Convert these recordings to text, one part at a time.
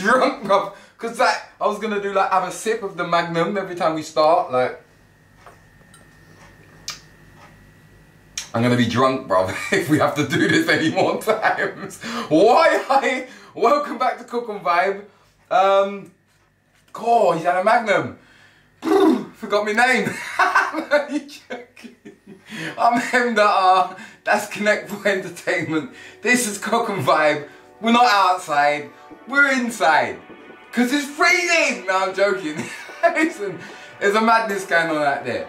drunk, bro. Cause like I was gonna do like have a sip of the Magnum every time we start, like. I'm gonna be drunk, bro, if we have to do this any more times. Why? Hi, welcome back to Cook and Vibe. Um, oh, he's had a Magnum. Forgot my name. I'm M dot R. That's Connect Four Entertainment. This is Cook and Vibe. We're not outside. We're inside. Cause it's freezing. No, I'm joking. Listen, there's a madness going on out there.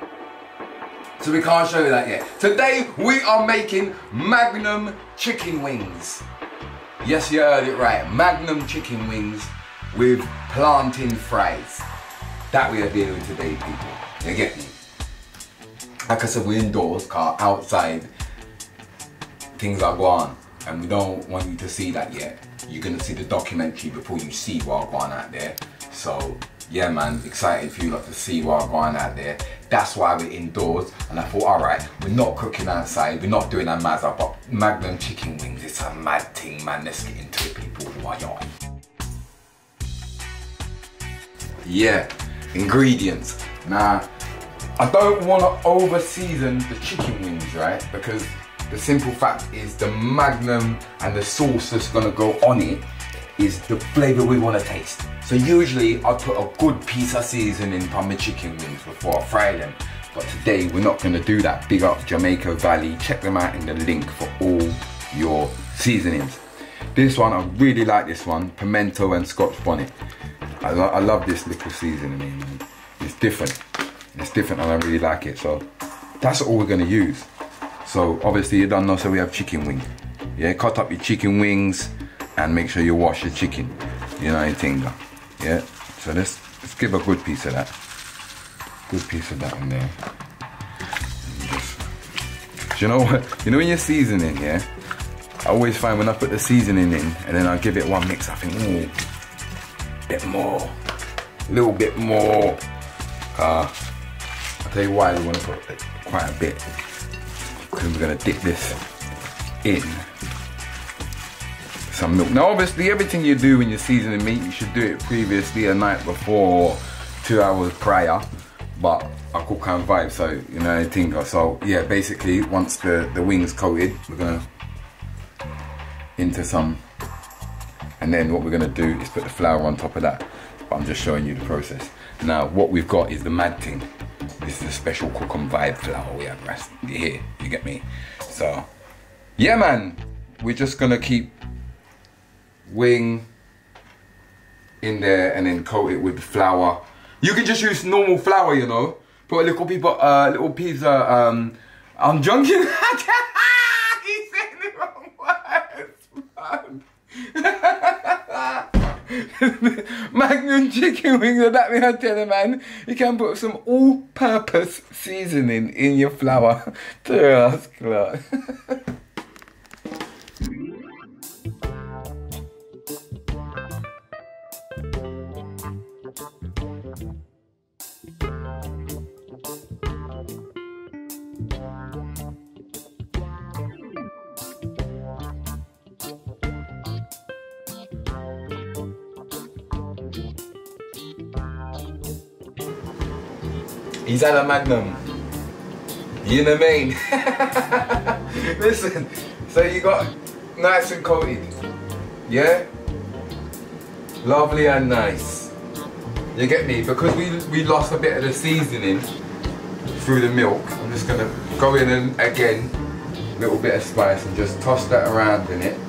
So we can't show you that yet. Today we are making Magnum chicken wings. Yes, you heard it right. Magnum chicken wings with plantain fries. That we are dealing today, people. You get me? Like I said, we're indoors, car outside. Things are gone, and we don't want you to see that yet. You're gonna see the documentary before you see what going out there. So yeah, man, excited for you lot to see what going out there. That's why we're indoors. And I thought, all right, we're not cooking outside. We're not doing a mazza, but Magnum chicken wings. It's a mad thing, man. Let's get into it, people. Why y'all? Yeah, ingredients. Now, I don't want to over season the chicken wings, right? Because the simple fact is the Magnum and the sauce that's gonna go on it is the flavor we want to taste. So usually I put a good piece of seasoning on my chicken wings before I fry them. But today we're not to do that. Big up Jamaica Valley. Check them out in the link for all your seasonings. This one, I really like this one. Pimento and Scotch bonnet. I, lo I love this little seasoning. It's different. It's different and I really like it. So that's all we're to use. So obviously you don't know, so we have chicken wing. Yeah, cut up your chicken wings and make sure you wash your chicken. You know anything. Yeah. So let's let's give a good piece of that. Good piece of that in there. You know what? You know when you're seasoning, yeah? I always find when I put the seasoning in and then I give it one mix, I think, ooh, bit more, a little bit more. Uh, I'll tell you why we want to put quite a bit. Because we're gonna dip this in some milk. Now obviously everything you do when you're seasoning meat, you should do it previously a night before, two hours prior. But I cook and vibe, so you know anything. So yeah, basically once the, the wings coated, we're gonna into some and then what we're gonna do is put the flour on top of that. But I'm just showing you the process. Now what we've got is the mad thing. This is a special cook and vibe flour we have here, you get me? So yeah man, we're just gonna keep wing in there and then coat it with flour. You can just use normal flour, you know. Put a little piece, uh, little piece of, um, I'm junking. He's saying the wrong words, Magnum chicken wings, that mean I man, you can put some all-purpose seasoning in your flour. Trust, Clark. He's at a Magnum. You know what I mean? Listen, so you got nice and coated. Yeah? Lovely and nice. You get me? Because we, we lost a bit of the seasoning through the milk, I'm just gonna go in and again, a little bit of spice and just toss that around in it.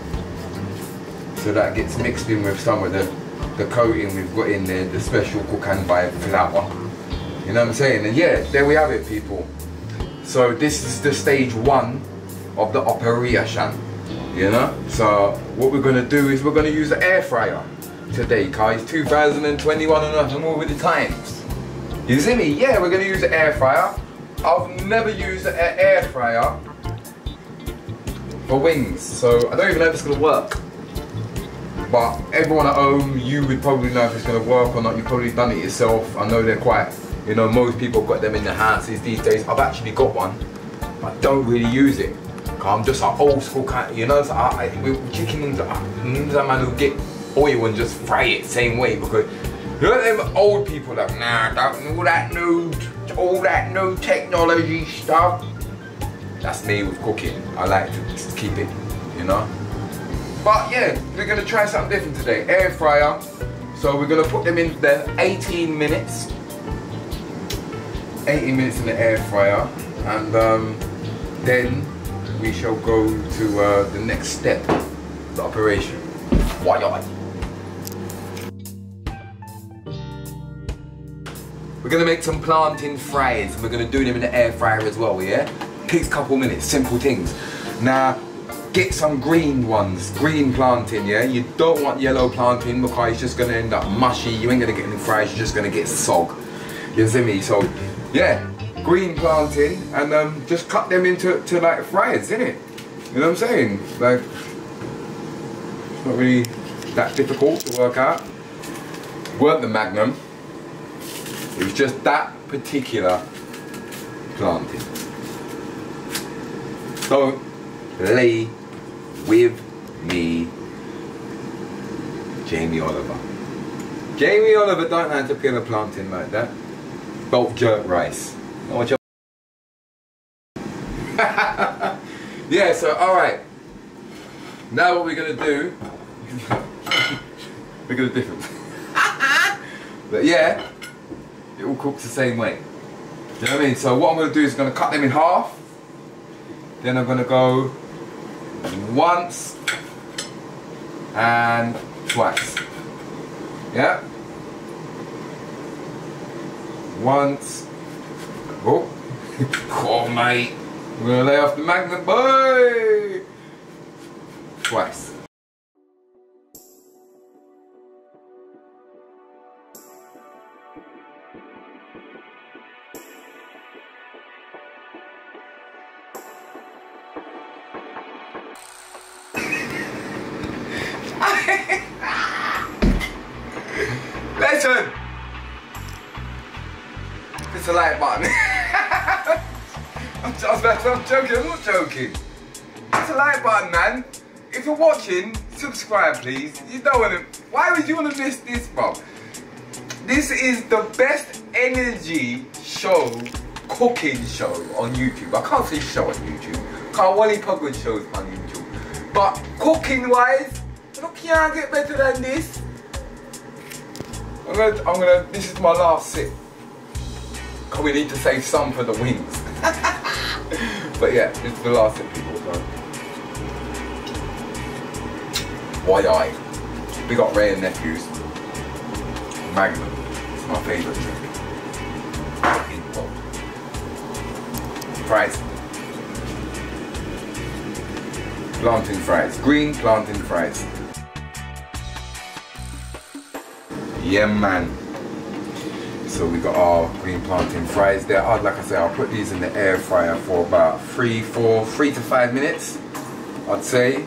So that gets mixed in with some of the, the coating we've got in there, the special cook and vibe flour. You know what I'm saying? And yeah, there we have it, people. So this is the stage one of the operation. You know? So what we're gonna do is we're gonna use the air fryer today, guys. 2021 and nothing more with the times. You see me? Yeah, we're gonna use the air fryer. I've never used an air fryer for wings, so I don't even know if it's gonna work. But everyone at home, you would probably know if it's gonna work or not. You've probably done it yourself. I know they're quite you know, most people got them in their houses these days. I've actually got one. I don't really use it. I'm just an old school kind, you know, so I, I, with chicken I'm a man who get oil and just fry it same way because you know them old people like, nah, don't all that new, all that new technology stuff. That's me with cooking. I like to keep it, you know. But yeah, we're gonna try something different today. Air fryer. So we're gonna put them in there 18 minutes. 18 minutes in the air fryer, and um, then we shall go to uh, the next step, the operation. Why We're gonna make some plantain fries, and we're gonna do them in the air fryer as well, yeah? Takes a couple minutes, simple things. Now, get some green ones, green plantain, yeah? You don't want yellow plantain because it's just gonna end up mushy, you ain't gonna get any fries, you're just gonna get sog. You see me? So, yeah, green plantain and um, just cut them into to like fries, innit? You know what I'm saying? Like, it's not really that difficult to work out. Weren't the Magnum. It was just that particular plantain. So, lay with me, Jamie Oliver. Jamie Oliver don't have to peel a plantain like that. Bulk jerk rice. yeah, so alright. Now what we're gonna do we're gonna different. but yeah, it all cooks the same way. Do You know what I mean? So what I'm gonna do is I'm gonna cut them in half. Then I'm gonna go once and twice. Yeah? Once. Oh. oh mate. We're gonna lay off the Magnum boy. Twice. It's a like button. I'm, just, I'm joking, I'm not joking. It's a like button, man. If you're watching, subscribe, please. You don't want to. Why would you want to miss this, bro? This is the best energy show, cooking show on YouTube. I can't say show on YouTube. Carwally Pugwood shows on YouTube. But cooking wise, look, can't get better than this. I'm gonna, I'm gonna, this is my last sip. Cause we need to save some for the wings. but yeah, is the last sip people, so. Why I? We got Wray and Nephews. Magnum. It's my favourite drink. Fries. Plantain fries. Green plantain fries. Yeah, man. So we got our green plantain fries there. Oh, like I said, I'll put these in the air fryer for about three, four, three to five minutes. I'd say.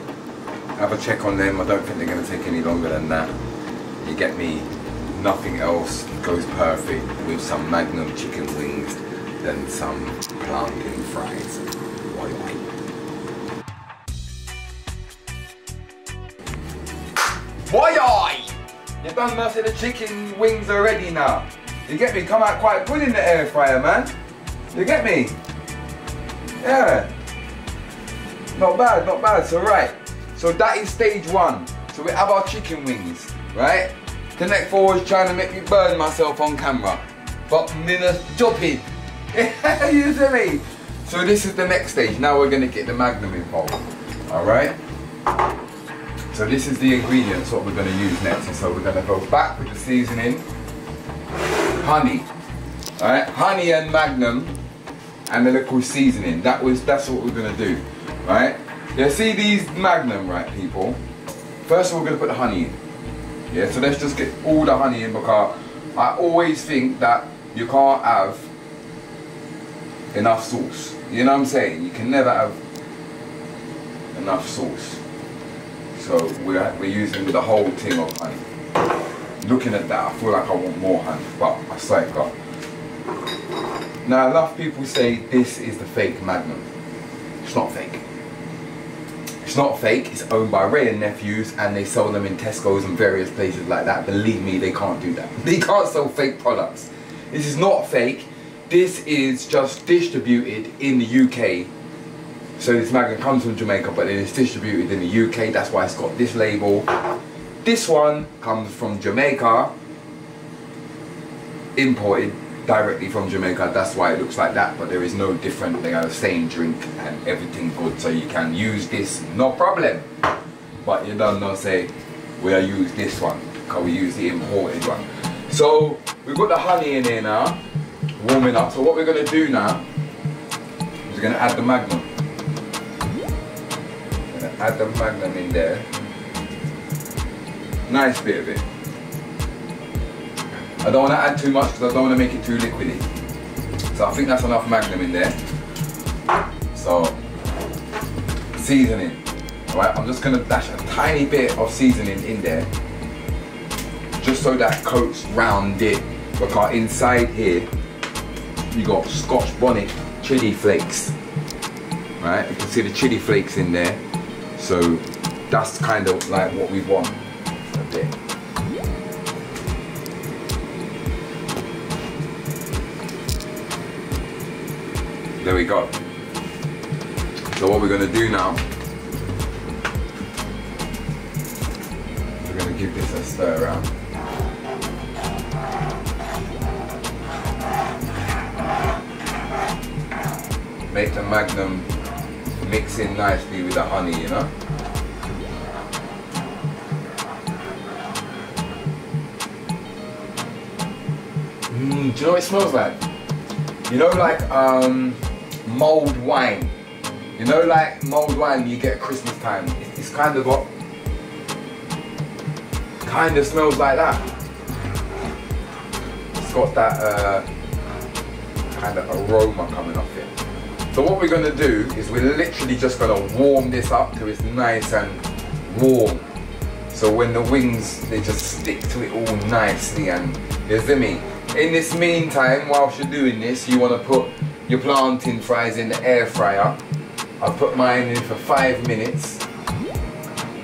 Have a check on them. I don't think they're going to take any longer than that. You get me? Nothing else goes perfect with some Magnum chicken wings than some plantain fries. Why, why? Boy, you done most of the chicken wings already now. You get me? Come out quite good in the air fryer, man. You get me? Yeah. Not bad, not bad. So right. So that is stage one. So we have our chicken wings, right? Connect forward trying to make me burn myself on camera. But gonna stop it. you see me? So this is the next stage. Now we're gonna get the magnum involved. Alright? So this is the ingredients what we're going to use next. And so we're going to go back with the seasoning. Honey. Alright, honey and magnum and the little seasoning. That was that's what we're gonna do. Right? Yeah, see these magnum, right people? First of all we're gonna put the honey in. Yeah, so let's just get all the honey in because I always think that you can't have enough sauce. You know what I'm saying? You can never have enough sauce. So we're, we're using the whole thing of honey. Looking at that, I feel like I want more honey, but I say got. Now a lot of people say this is the fake Magnum. It's not fake. It's not fake. It's owned by Wray and Nephews, and they sell them in Tesco's and various places like that. Believe me, they can't do that. They can't sell fake products. This is not fake. This is just distributed in the UK. So this Magnum comes from Jamaica, but it is distributed in the UK. That's why it's got this label. This one comes from Jamaica, imported directly from Jamaica. That's why it looks like that, but there is no different. They are the same drink and everything good, so you can use this, no problem. But you don't know, say, we'll use this one, because we use the imported one. So, we've got the honey in here now, warming up. So what we're gonna do now, is we're gonna add the Magnum. Gonna add the Magnum in there. Nice bit of it. I don't want to add too much because I don't want to make it too liquidy. So I think that's enough Magnum in there. So, seasoning. Alright, I'm just going to dash a tiny bit of seasoning in there. Just so that coats round it. Because inside here, you got Scotch bonnet chili flakes. Right, you can see the chili flakes in there. So that's kind of like what we want bit. There we go. So what we're gonna do now, we're gonna give this a stir around. Make the magnum mix in nicely with the honey, you know? Mmm, do you know what it smells like? You know like um, mulled wine. You know like mulled wine you get Christmas time. It's kind of got, kind of smells like that. It's got that uh, kind of aroma coming off it. So what we're gonna do is we're literally just gonna warm this up till it's nice and warm. So when the wings, they just stick to it all nicely and, you see me? In this meantime, whilst you're doing this, you want to put your plantain fries in the air fryer. I put mine in for five minutes.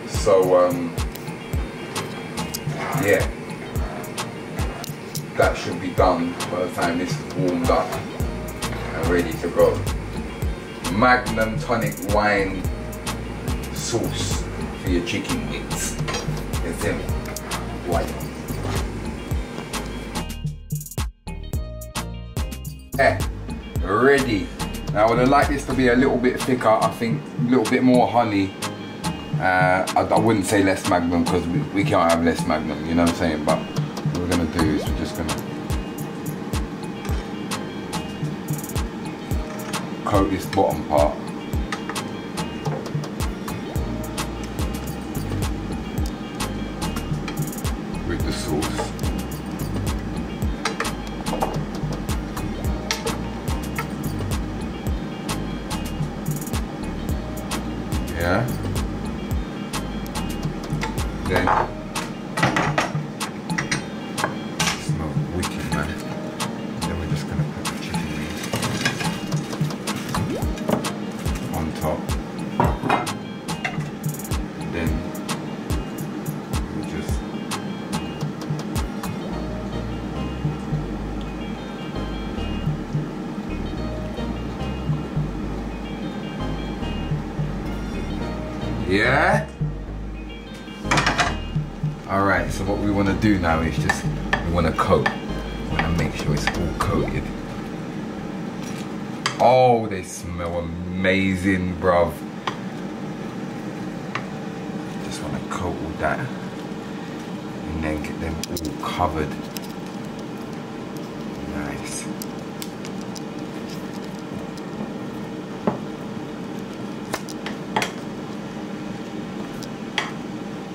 So, um, yeah, that should be done by the time this is warmed up and ready to go. Magnum tonic wine sauce for your chicken wings. It's in white. Ready. Now I would like this to be a little bit thicker, I think a little bit more honey. Uh, I, I, wouldn't say less magnum because we, we, can't have less magnum, you know what I'm saying? But what we're gonna do is we're just gonna coat this bottom part. Then smell wicked man. Then we're just gonna put the chicken wings on top. Do now is just, we want to coat. We want to make sure it's all coated. Oh, they smell amazing, bruv. Just want to coat all that. And then get them all covered. Nice.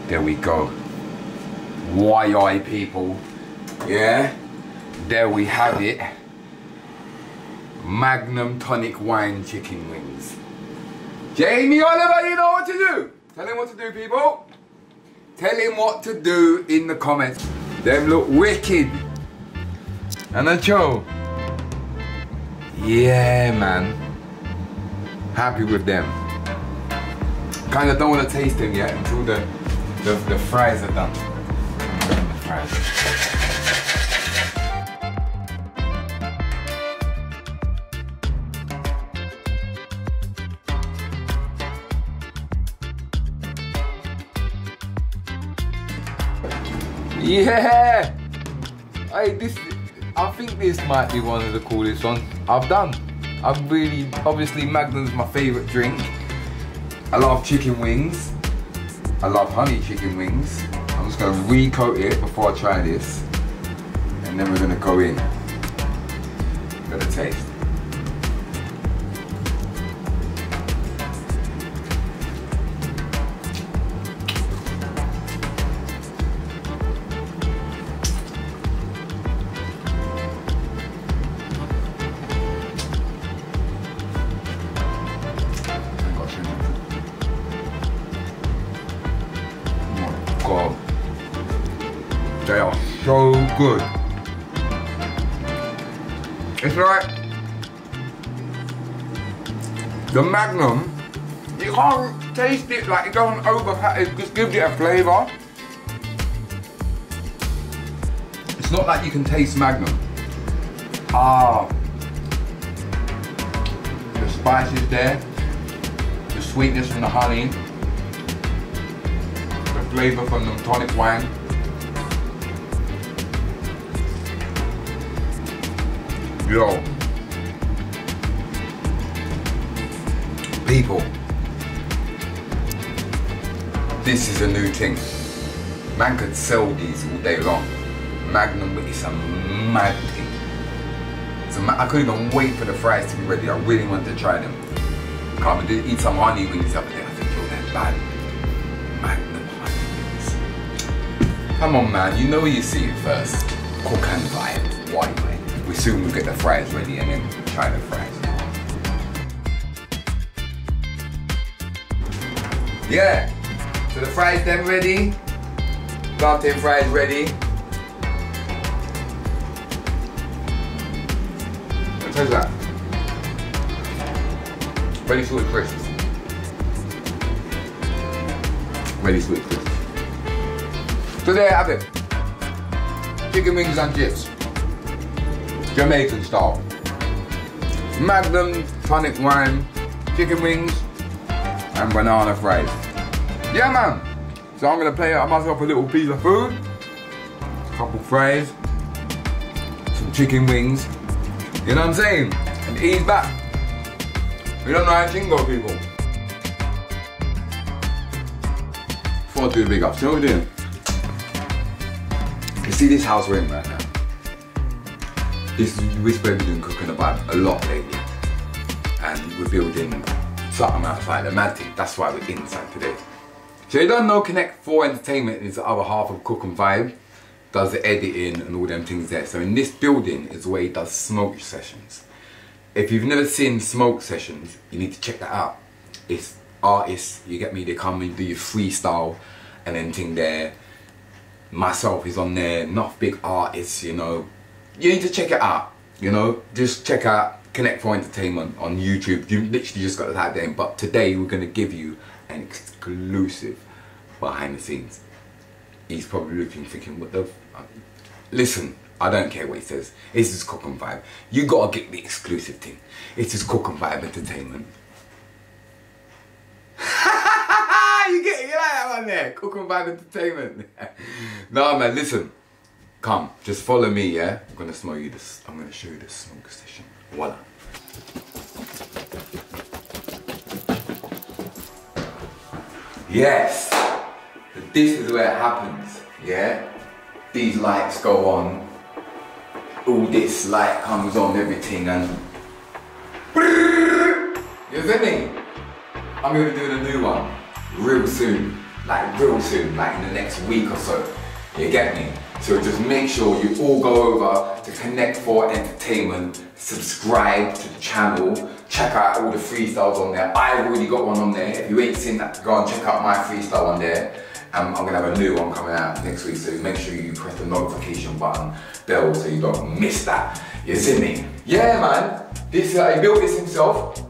There we go. YI people. Yeah? There we have it. Magnum tonic wine chicken wings. Jamie Oliver, you know what to do. Tell him what to do, people. Tell him what to do in the comments. Them look wicked. And a Joe. Yeah, man. happy with them. Kind of don't want to taste them yet until the, the, the fries are done. Yeah! Hey, this, I think this might be one of the coolest ones I've done. I've really, obviously Magnum's my favourite drink. I love chicken wings. I love honey chicken wings. Just gonna recoat it before I try this. And then we're gonna go in. Gonna taste. Good. It's like the Magnum. You can't taste it like it doesn't overpower. It just gives it a flavour. It's not like you can taste Magnum. Ah, the spice is there. The sweetness from the honey the flavor from the tonic wine. Yo. People. This is a new thing. Man could sell these all day long. Magnum is a mad thing. Ma I couldn't even wait for the fries to be ready. I really wanted to try them. Come and eat some honey wings the other day. I think, yo, they're bad. Magnum honey wings. Come on, man. You know you see it first. Cook and vibe. Why soon will get the fries ready and then try the fries. Yeah. So the fries then ready. Plantain fries ready. What taste that? Ready sweet crisps. Ready sweet crisps. So there you have it. Chicken wings and chips. Jamaican style. Magnum, tonic wine, chicken wings, and banana fries. Yeah man. So I'm gonna play out myself a little piece of food, a couple fries, some chicken wings. You know what I'm saying? And ease back. We don't know how chingo people. Before I do the big ups, you know what we're doing? You see this house we're in now? This is we're doing cooking about a lot lately. And we're building something outside the thing. That's why we're inside today. So you don't know Connect 4 Entertainment is the other half of Cook and Vibe. Does the editing and all them things there. So in this building is where he does smoke sessions. If you've never seen smoke sessions, you need to check that out. It's artists, you get me, they come and do your freestyle and then thing there. Myself is on there, not big artists, you know. You need to check it out, you know. Just check out Connect 4 Entertainment on YouTube. You literally just got to type in. But today we're gonna give you an exclusive behind the scenes. He's probably looking thinking, what the? Listen, I don't care what he says. This is Cook and Vibe. You gotta get the exclusive thing. It's is Cook and Vibe Entertainment. you get you like that one there? Cook and Vibe Entertainment. no man, listen. Come, just follow me, yeah? I'm gonna smoke you this. I'm gonna show you the smoke station. Voila. Yes. This is where it happens, yeah? These lights go on. All this light comes on, everything, and. You see me? I'm gonna doing a new one real soon. Like, real soon, like in the next week or so. You get me? So just make sure you all go over to Connect 4 Entertainment, subscribe to the channel, check out all the freestyles on there. I've already got one on there. If you ain't seen that, go and check out my freestyle on there. Um, I'm gonna have a new one coming out next week, so make sure you press the notification button, bell, so you don't miss that. You see me? Yeah, man. This uh, he built this himself.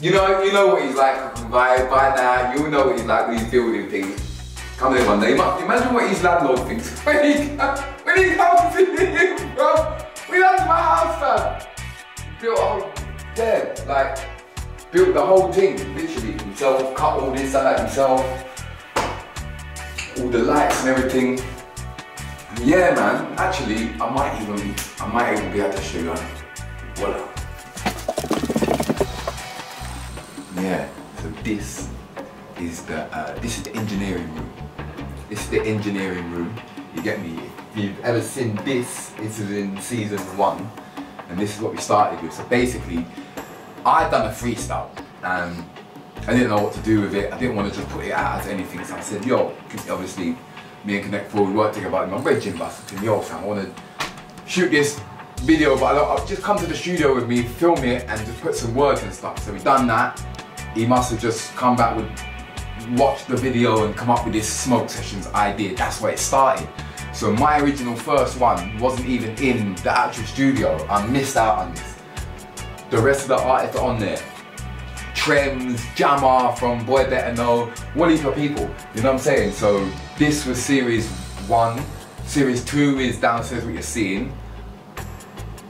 You know, you know what he's like by by now. You know what he's like when he's building things. Come in one day. Imagine what his landlord thinks when he when he comes in, bro. We to my house, fam. Built yeah, like built the whole thing literally himself. Cut all this out himself. All the lights and everything. Yeah, man. Actually, I might even I might even be able to show you. Voila. Yeah, so this is the uh, this is the engineering room. This is the engineering room. You get me? If you've ever seen this, this is in season one, and this is what we started with. So basically, I'd done a freestyle, and I didn't know what to do with it. I didn't want to just put it out as anything, so I said, yo, obviously, me and Connect Four, we worked together about my red gym bus. I said, yo, fam, I want to shoot this video, but I'll uh, just come to the studio with me, film it, and just put some words and stuff. So we done that he must have just come back with, watched the video and come up with this smoke sessions idea. That's where it started. So my original first one wasn't even in the actual studio. I missed out on this. The rest of the artists are on there. Trems, Jammer from Boy Better Know, Wally for people. You know what I'm saying? So this was series one. Series two is downstairs what you're seeing.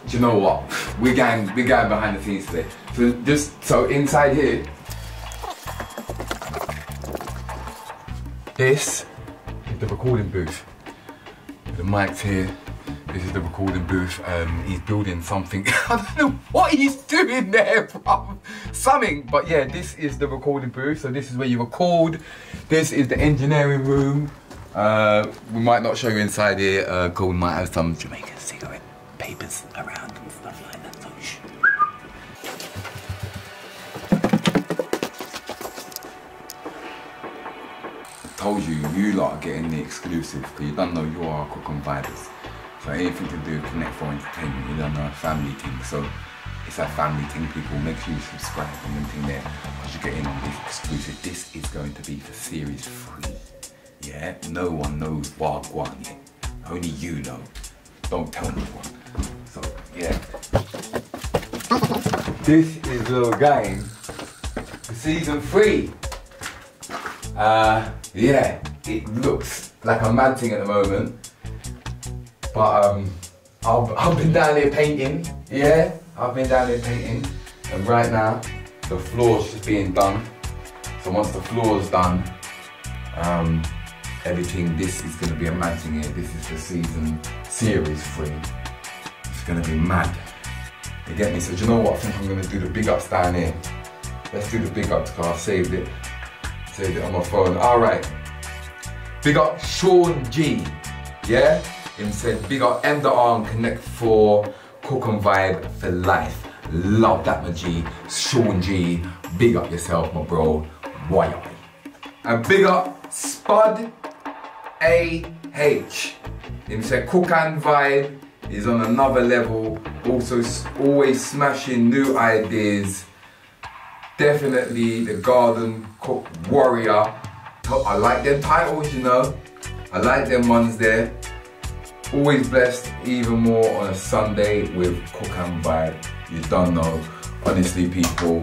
Do you know what? We're going, we're going behind the scenes today. So just so inside here, This is the recording booth. The mic's here. This is the recording booth. Um, he's building something. I don't know what he's doing there, bro. Something. But yeah, this is the recording booth. So this is where you record. This is the engineering room. Uh, we might not show you inside here. Uh, Golden might have some Jamaican cigarette papers around told you, you lot are getting the exclusive because you don't know you are Cooking Vibers. So anything to do with Connect 4 Entertainment, you don't know family thing. So it's a family thing, people. Make sure you subscribe and everything there because you're getting exclusive. This is going to be for series 3. Yeah, no one knows Wagwan yet. Only you know. Don't tell no one. So, yeah. this is Little Game season 3. Uh, yeah, it looks like a mad thing at the moment. But um, I've, I've been down here painting, yeah, I've been down here painting. And right now, the floor's just being done. So once the floor's done, um, everything, this is gonna be a mad thing here. This is the season series three. It's gonna be mad. You get me? So do you know what? I think I'm gonna do the big ups down here. Let's do the big ups because I saved it. Saved it on my phone. All right. Big up Sean G. Yeah? Him said, big up M dot R Connect 4 Cook and Vibe for life. Love that, my G. Sean G. Big up yourself, my bro. Why? And big up Spud AH. Him said, Cook and Vibe is on another level. Also, always smashing new ideas definitely the Garden Warrior. I like them titles, you know. I like them ones there. Always blessed even more on a Sunday with Cook and Vibe. You don't know. Honestly, people,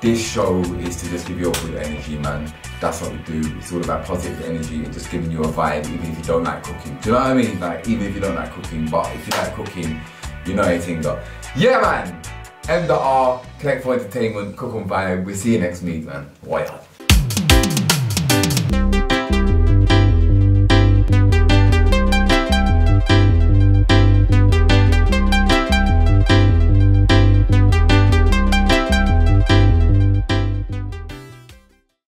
this show is to just give you a good energy, man. That's what we do. It's all about positive energy and just giving you a vibe, even if you don't like cooking. Do you know what I mean? Like, even if you don't like cooking, but if you like cooking, you know anything. Though. Yeah, man. M.R, Connect Four Entertainment, Cook and Vibe. We'll see you next week, man. Why